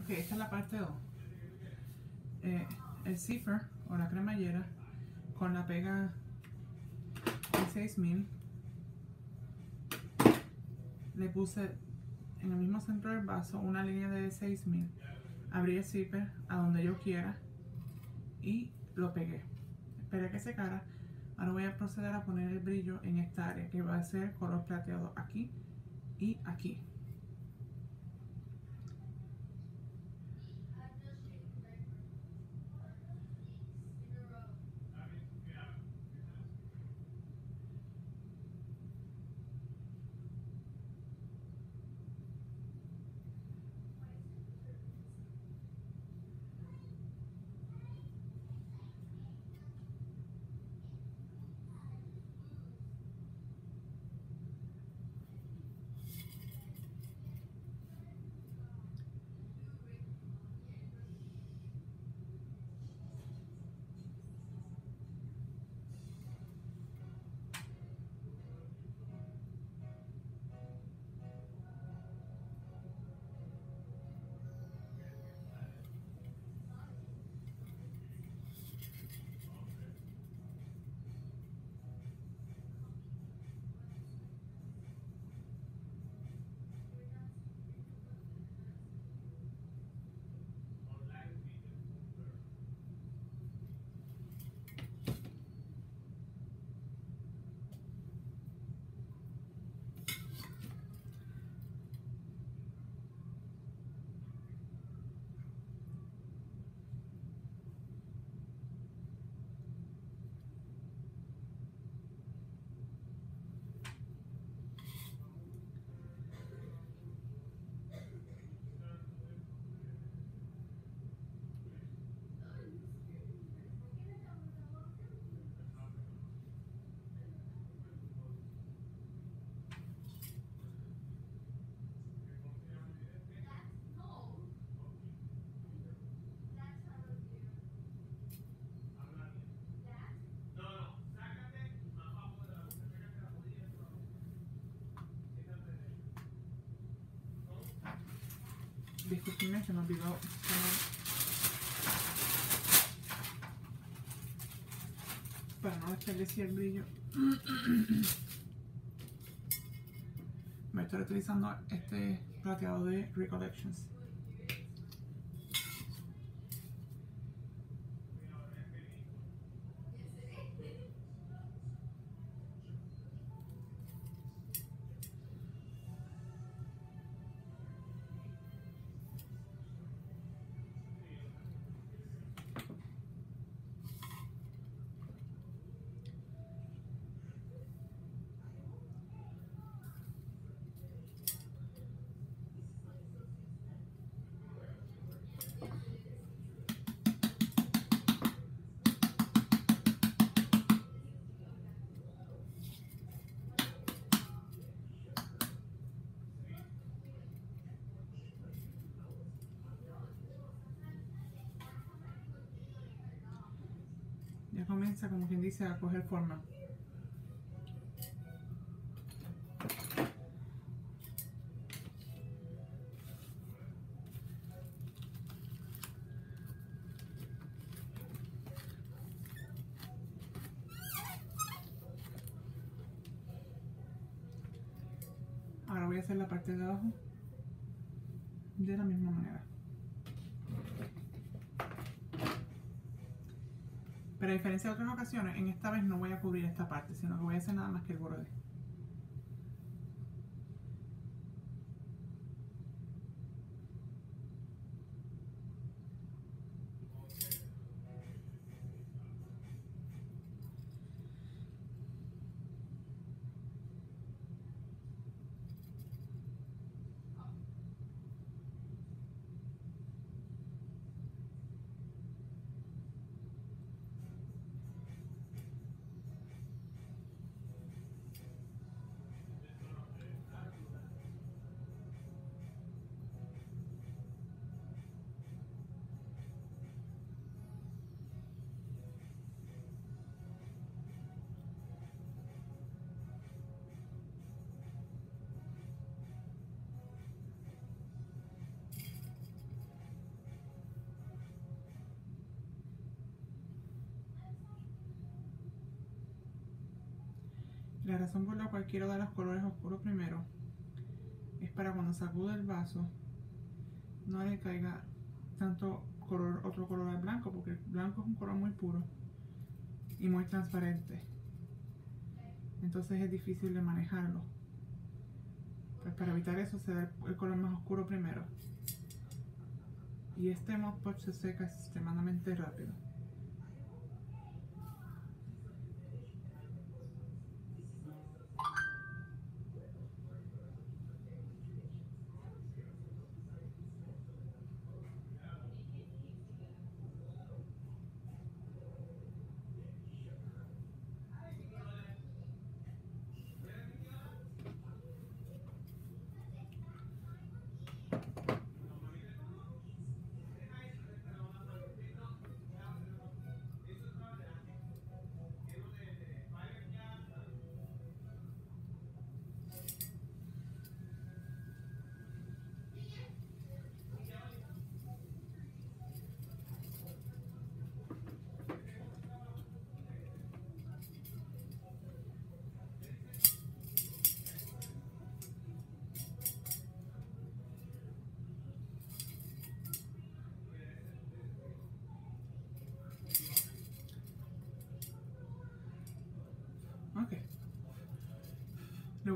Ok, esta es la parte 2. Eh, el zipper o la cremallera con la pega de 6000 le puse en el mismo centro del vaso una línea de 6000 abrí el zipper a donde yo quiera y lo pegué. Esperé que secara. Ahora voy a proceder a poner el brillo en esta área que va a ser color plateado aquí y aquí Disculpenme, se me olvidó para no desperdiciar el brillo. Me estoy utilizando este plateado de Recollections. Comienza, como quien dice, a coger forma. Ahora voy a hacer la parte de abajo de la misma manera. Pero a diferencia de otras ocasiones, en esta vez no voy a cubrir esta parte, sino que voy a hacer nada más que el borde. La razón por la cual quiero dar los colores oscuros primero es para cuando sacude el vaso no le caiga tanto color, otro color al blanco, porque el blanco es un color muy puro y muy transparente. Entonces es difícil de manejarlo. Pues para evitar eso se da el color más oscuro primero. Y este Mod se seca extremadamente rápido.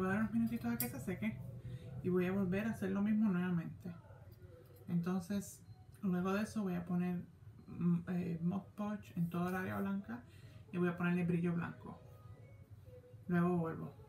Voy a dar unos minutitos a que se seque y voy a volver a hacer lo mismo nuevamente. Entonces, luego de eso voy a poner mm, eh, Mod Podge en toda el área blanca y voy a ponerle brillo blanco. Luego vuelvo.